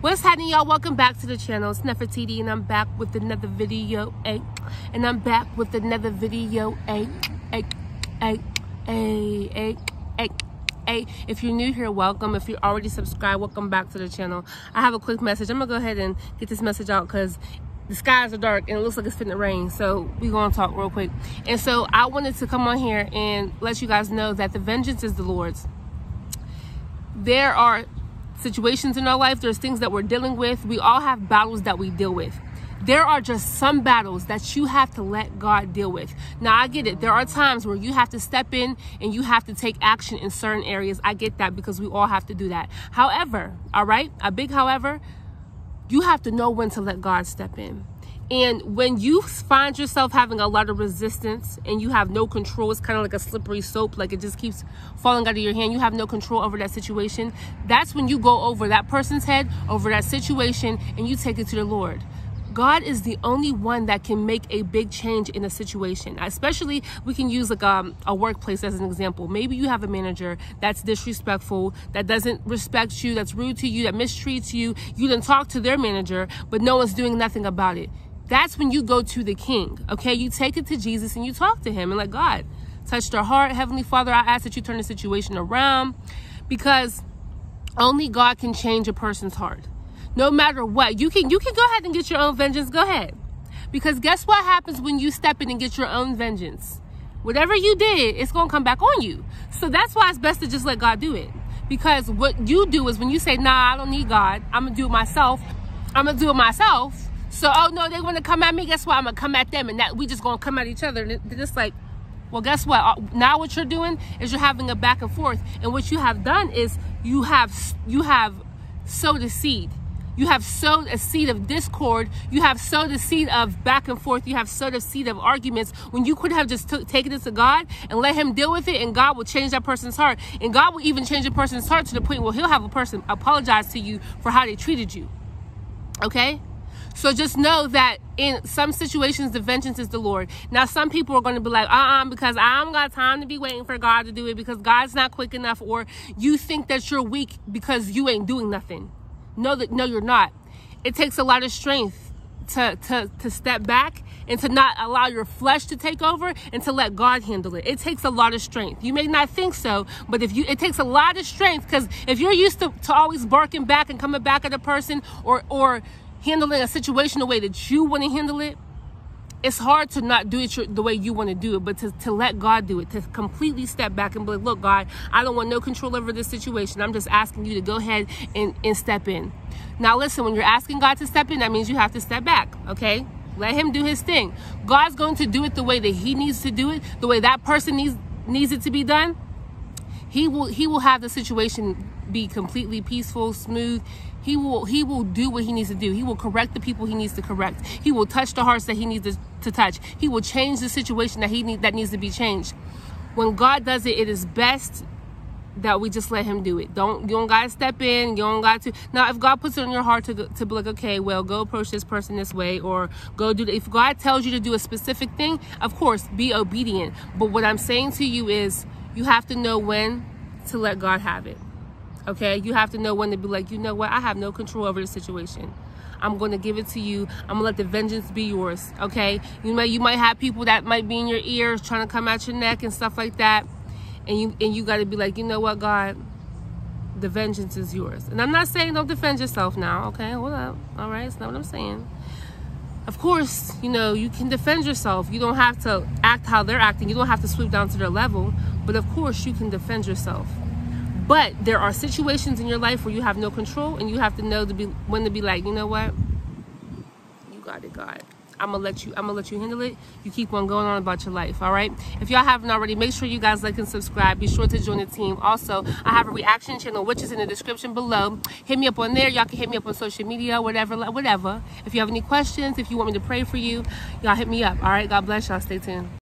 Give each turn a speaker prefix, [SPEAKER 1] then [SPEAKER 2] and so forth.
[SPEAKER 1] What's happening, y'all? Welcome back to the channel. It's Nefertiti, and I'm back with another video. Ay, and I'm back with another video. Ay, ay, ay, ay. If you're new here, welcome. If you're already subscribed, welcome back to the channel. I have a quick message. I'm gonna go ahead and get this message out because the skies are dark and it looks like it's finna rain. So we're gonna talk real quick. And so I wanted to come on here and let you guys know that the vengeance is the Lord's. There are situations in our life, there's things that we're dealing with. We all have battles that we deal with. There are just some battles that you have to let God deal with. Now, I get it. There are times where you have to step in and you have to take action in certain areas. I get that because we all have to do that. However, all right, a big however, you have to know when to let God step in. And when you find yourself having a lot of resistance and you have no control, it's kind of like a slippery soap, like it just keeps falling out of your hand. You have no control over that situation. That's when you go over that person's head, over that situation, and you take it to the Lord. God is the only one that can make a big change in a situation. Especially, we can use like um, a workplace as an example. Maybe you have a manager that's disrespectful, that doesn't respect you, that's rude to you, that mistreats you. You then talk to their manager, but no one's doing nothing about it. That's when you go to the king, okay? You take it to Jesus and you talk to him and like, God, touch their heart. Heavenly Father, I ask that you turn the situation around because only God can change a person's heart. No matter what, you can you can go ahead and get your own vengeance. Go ahead. Because guess what happens when you step in and get your own vengeance? Whatever you did, it's going to come back on you. So that's why it's best to just let God do it. Because what you do is when you say, nah, I don't need God, I'm going to do it myself. I'm going to do it myself so, oh no, they want to come at me. Guess what? I'm gonna come at them, and that we just gonna come at each other. And it's like, well, guess what? Uh, now what you're doing is you're having a back and forth, and what you have done is you have you have sowed a seed. You have sowed a seed of discord. You have sowed a seed of back and forth. You have sowed a seed of arguments when you could have just taken it to God and let Him deal with it, and God will change that person's heart. And God will even change a person's heart to the point where He'll have a person apologize to you for how they treated you. Okay? So just know that in some situations, the vengeance is the Lord. Now, some people are going to be like, uh-uh, because I don't got time to be waiting for God to do it because God's not quick enough, or you think that you're weak because you ain't doing nothing. No, that no, you're not. It takes a lot of strength to, to, to step back and to not allow your flesh to take over and to let God handle it. It takes a lot of strength. You may not think so, but if you, it takes a lot of strength because if you're used to, to always barking back and coming back at a person or, or handling a situation the way that you want to handle it, it's hard to not do it the way you want to do it, but to, to let God do it, to completely step back and be like, look, God, I don't want no control over this situation. I'm just asking you to go ahead and, and step in. Now, listen, when you're asking God to step in, that means you have to step back, okay? Let him do his thing. God's going to do it the way that he needs to do it, the way that person needs needs it to be done. He will he will have the situation be completely peaceful, smooth. He will he will do what he needs to do. He will correct the people he needs to correct. He will touch the hearts that he needs to, to touch. He will change the situation that he need that needs to be changed. When God does it, it is best that we just let him do it. Don't you don't gotta step in. You don't got to now. If God puts it in your heart to to be like, okay, well, go approach this person this way, or go do. If God tells you to do a specific thing, of course, be obedient. But what I'm saying to you is, you have to know when to let God have it. Okay, you have to know when to be like, you know what, I have no control over the situation. I'm going to give it to you. I'm gonna let the vengeance be yours. Okay, you might you might have people that might be in your ears trying to come at your neck and stuff like that, and you and you got to be like, you know what, God, the vengeance is yours. And I'm not saying don't defend yourself now. Okay, hold up. All right, it's not what I'm saying. Of course, you know you can defend yourself. You don't have to act how they're acting. You don't have to swoop down to their level. But of course, you can defend yourself. But there are situations in your life where you have no control and you have to know to be when to be like, you know what? You got it, God. I'm gonna let you I'm gonna let you handle it. You keep on going on about your life, all right? If y'all haven't already, make sure you guys like and subscribe. Be sure to join the team. Also, I have a reaction channel, which is in the description below. Hit me up on there. Y'all can hit me up on social media, whatever, whatever. If you have any questions, if you want me to pray for you, y'all hit me up. All right, God bless y'all. Stay tuned.